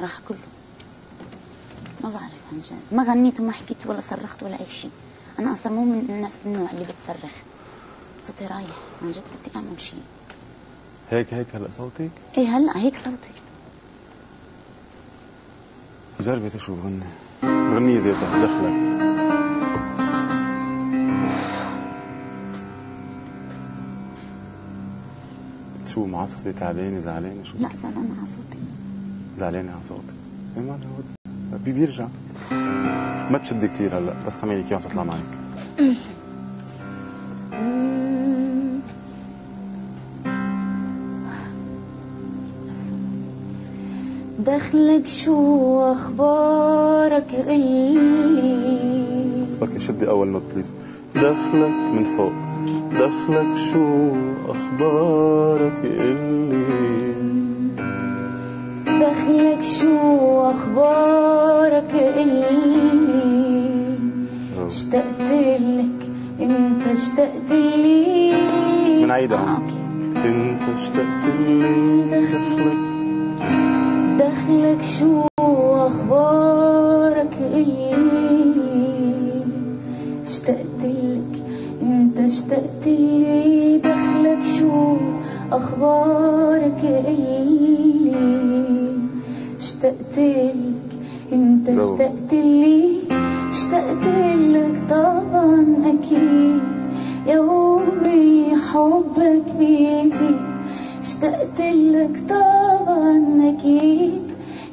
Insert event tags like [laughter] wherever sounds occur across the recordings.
راح كله ما بعرف عن جد. ما غنيت وما حكيت ولا صرخت ولا أي شيء. أنا أصلا مو من الناس النوع اللي بتصرخ. صوتي رايح. عن جد بدي أعمل شيء. هيك هيك هلا صوتك؟ إيه هلا هيك صوتي. جربي تشوف غني غنية زي دخلك شو معصبة تعبانة زعلانة؟ شو؟ لا زعلانة على صوتي. زعلانة على صوتي. إيه ما بي بيرجع. ما تشدي كثير هلا بس اعملي كيف تطلع معك. دخلك شو أخبارك؟ قلي okay شدي أول note please دخلك من فوق. دخلك شو أخبارك؟ قلي دخلك شو أخبارك قلي اشتقت لك إنت اشتقت لي. من عيدها آه، إنت اشتقت لي. دخلك دخلك شو اشتقت لك انت اشتقت لي اشتقت لك طبعا أكيد. يومي حبك بيزيد اشتقت لك طبعا أكيد.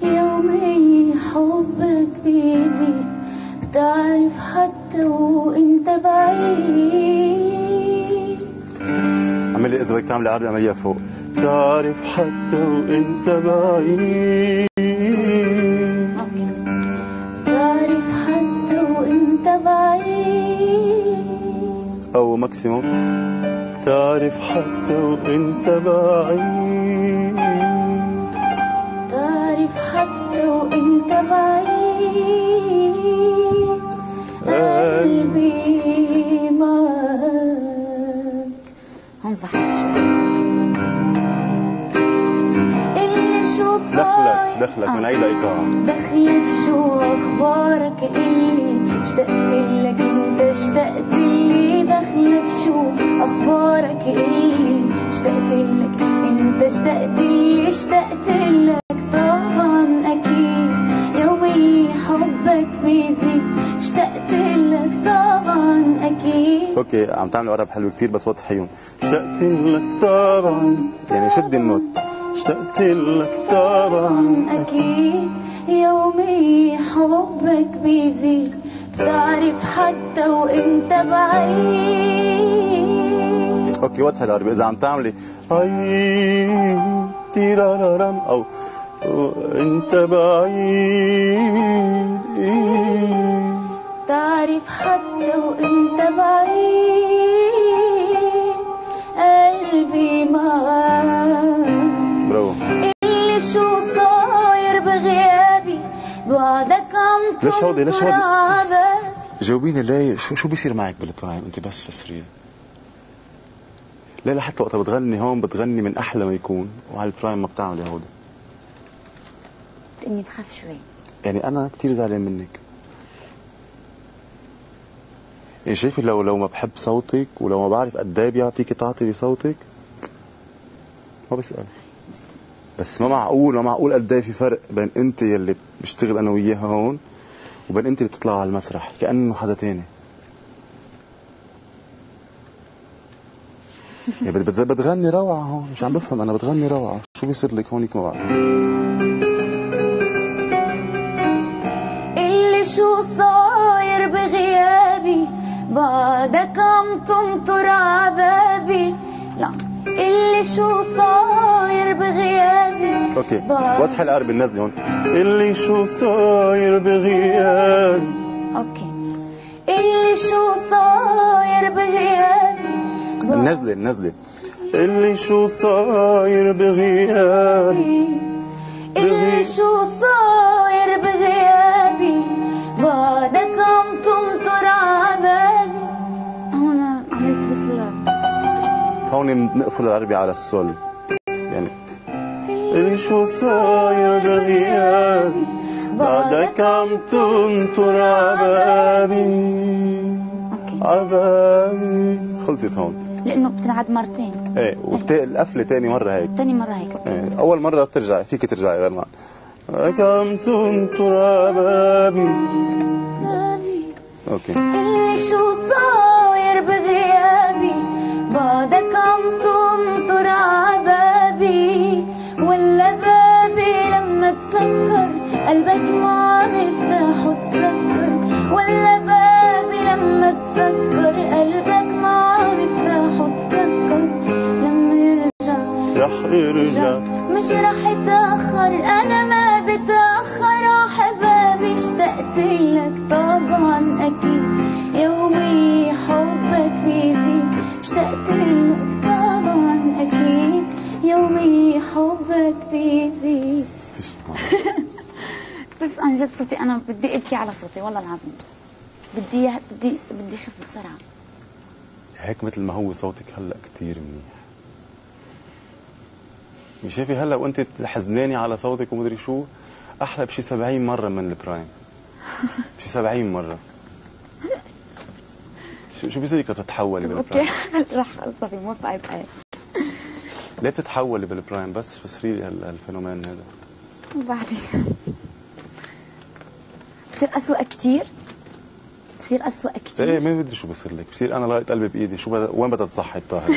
يومي حبك بيزيد بتعرف حتى وإنت بعيد. عملي إذا بدك تعملي عربي عمليها فوق. بتعرف حتى وإنت بعيد. ماكسيموم تعرف حتى وانت بعيد. تعرف حتى وانت بعيد. قلبي شوي اللي شو دخلك دخلك من أي ايقاع دخلك شو أخبارك؟ اللي اشتقت لك انت اشتقت لي دخلك شو أخبارك اللي اشتقت لك انت اشتقت لي اشتقت لك طبعا أكيد يومي حبك بيزيد اشتقت لك طبعا أكيد أوكي عم تعملوا عرب حلو كتير بس وضحيهم اشتقت لك طبعا. يعني شدي ال note. اشتقت لك طبعا. أكيد يومي حبك بيزيد. بتعرف حتى وانت بعيد. okay وقتها العربي. إذا عم تعملي اي تيرارارام أو انت بعيد. تعرف حتى وانت بعيد. قلبي معاك برافو. اللي شو صاير بغيابي بعدك عم ليش هودي؟ ليش هودي؟ جاوبيني ليه شو شو بيصير معك بال prime؟ أنت بس فسريه لا لا حتى وقتها بتغني هون بتغني من أحلى ما يكون وعلى ال prime ما بتعملي هودي. إني بخاف شوي. يعني أنا كثير زعلان منك. يعني شايفه لو لو ما بحب صوتك ولو ما بعرف قد إيه بيعطيكي تعطي بصوتك؟ ما بسأل. بس ما معقول ما معقول قد إيه في فرق بين أنت يلي بشتغل أنا وياها هون وبين انت اللي بتطلع على المسرح كأنه حدا تاني. يعني بتغني روعة هون مش عم بفهم أنا بتغني روعة. شو بيصير لك هونيك ما بعرف اللي شو صاير بغيابي؟ بعدك عم تنطر ع بابي لا. اللي شو صاير بغيابي okay. وضح العربي النزلي هون. اللي شو صاير بغيابي أوكي. اللي شو صاير بغيابي النزلة النزلة اللي شو صاير بغيابي اللي شو صاير بغيابي هون بنقفل العربي على السول يعني شو صاير بغيابي بعدك عم تنطر عبابي. عبابي. خلصت هون لأنه بتنعاد مرتين. إيه والقفله تاني مرة هيك. ثاني مرة هيك. إيه، أول مرة بترجعي فيك ترجعي غير معنا بعدك عم تنطر عبابي. بابي أوكي. اللي شو صاير بغيابي؟ بعدك عم تنطر عبابي ولا بابي لما تسكر قلبك ما عم يفتح وتسكر ولا بابي لما تسكر قلبك ما عم يفتح وتسكر لما يرجع رح يرجع. مش رح اتاخر أنا ما بتأخر آه حبابي اشتقت لك طبعا أكيد. جد صوتي أنا بدي أبكي على صوتي والله العظيم. بدي بدي بدي اخف بسرعة. هيك مثل ما هو صوتك هلأ كتير منيح. شايفي هلأ وأنت حزنانه على صوتك ومدري شو؟ أحلى بشي 70 مرة من ال prime. [laughs] شي 70 مرة. شو شو بيصير تتحولي okay بال prime؟ [laughs] راح صافي موافقه بقى ليه بتتحولي بال prime؟ بس فسري لي هال- هال phénomène هذا. ما بعرف. بصير أسوأ كتير. بصير أسوأ إيه كتير ما بدري شو بصير لك. بصير أنا لاقيت قلبي بإيدي. شو وين بدها تصحي الطاهر؟ [laughs]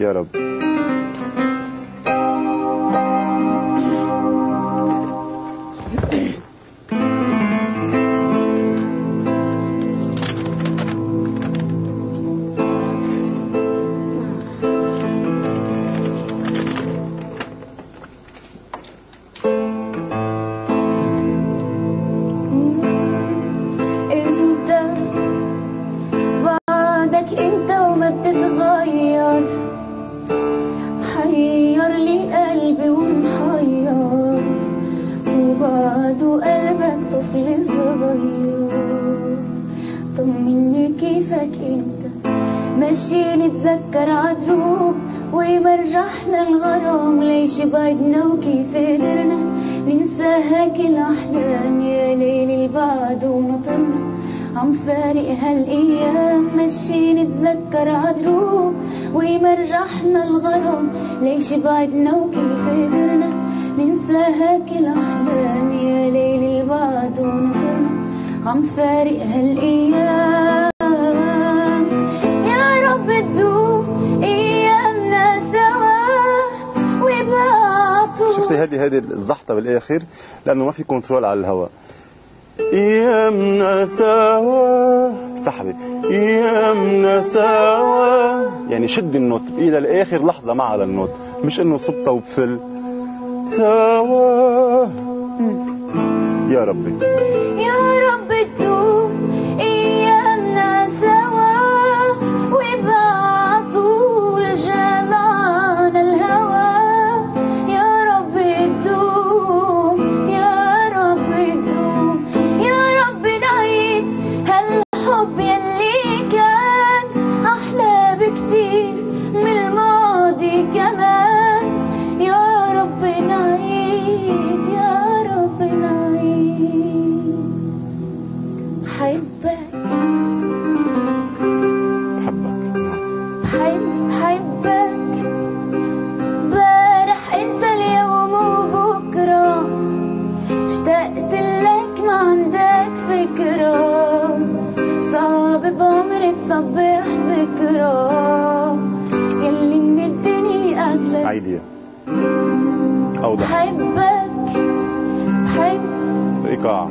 يا رب. صغير طمني كيفك انت؟ ماشي نتذكر عدروب ويمرجحنا الغرام. ليش بعدنا وكيف قدرنا ننسى هيك الأحلام يا ليل البعد ونطرنا عم فارق هالأيام. ماشي نتذكر عدروب ويمرجحنا الغرام. ليش بعدنا وكيف قدرنا ننسى هيك الأحلام يا ليل البعد ونطرنا عم فارق هالأيام. يا رب تدوم أيامنا سوا ويبعتوا شفتي هذه هذه الزحطة بالاخر لأنه ما في control على الهواء أيامنا سوا. سحبي. أيامنا سوا. يعني شد ال note. بايدها لاخر لحظة مع هذا ال note. مش إنه صبتها وبفل. سوا. يا ربي. حبك بحبك حب حبك. بارح انت اليوم وبكرة اشتقت لك ما عندك فكرة صعب بعمري تصبح ذكرى يلي من الدنيا قبلك عيديها اوضح بحبك بحب إيقاع.